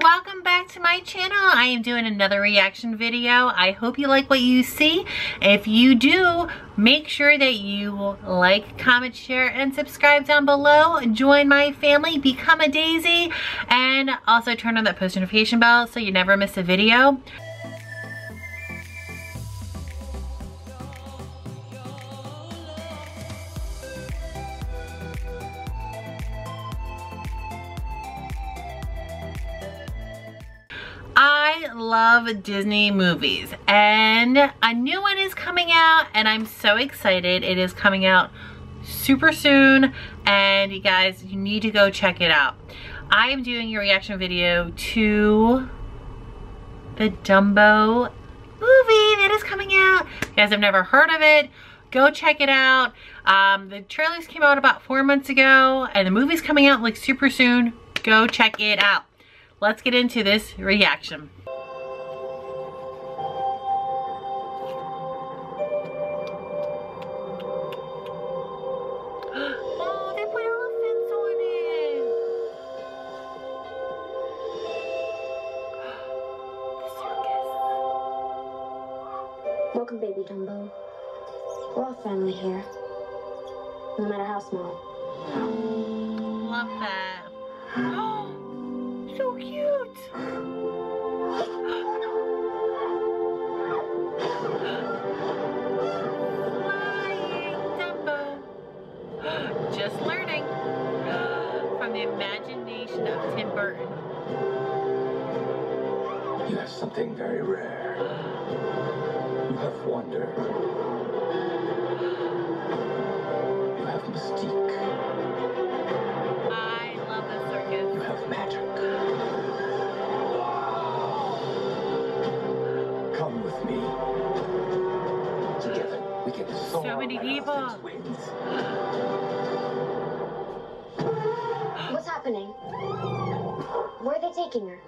welcome back to my channel. I am doing another reaction video. I hope you like what you see. If you do, make sure that you like, comment, share, and subscribe down below. Join my family, become a daisy, and also turn on that post notification bell so you never miss a video. Love Disney movies and a new one is coming out and I'm so excited. It is coming out super soon and you guys, you need to go check it out. I am doing a reaction video to the Dumbo movie that is coming out. You guys have never heard of it, go check it out. Um, the trailers came out about four months ago and the movie's coming out like super soon. Go check it out let's get into this reaction. Welcome, baby Dumbo. We're all family here, no matter how small. Love that. Oh, so cute. Flying Dumbo. Just learning from the imagination of Tim Burton. You have something very rare. You have wonder. You have mystique. I love the circus. You have magic. Come with me. Together, we can soar So many on people. wings. What's happening? Where are they taking her?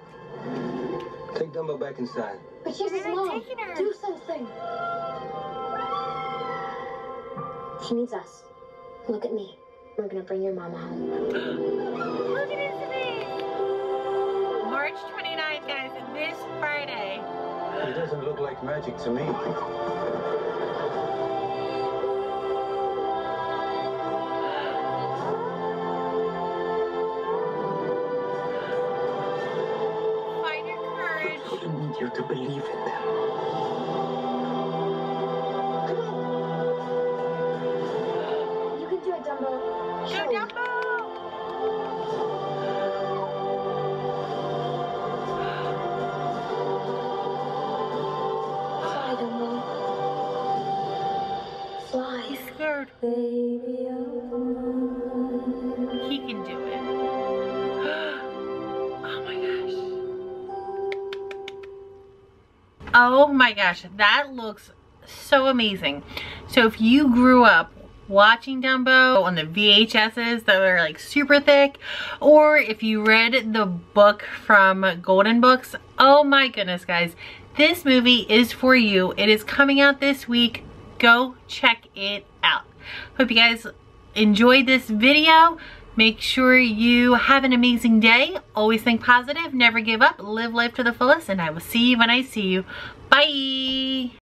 Take Dumbo back inside. But she's his Where are they mom. Do something. She needs us. Look at me. We're gonna bring your mama home. Look at his face. March 29th, guys, this Friday. It doesn't look like magic to me. You to believe in them. You can do it, Dumbo. Go Show me. Dumbo! Fly, Dumbo. Fly. He's scared. Baby, Oh my gosh, that looks so amazing. So if you grew up watching Dumbo on the VHSs that are like super thick, or if you read the book from Golden Books, oh my goodness guys, this movie is for you. It is coming out this week. Go check it out. Hope you guys enjoyed this video. Make sure you have an amazing day. Always think positive, never give up, live life to the fullest, and I will see you when I see you. Bye!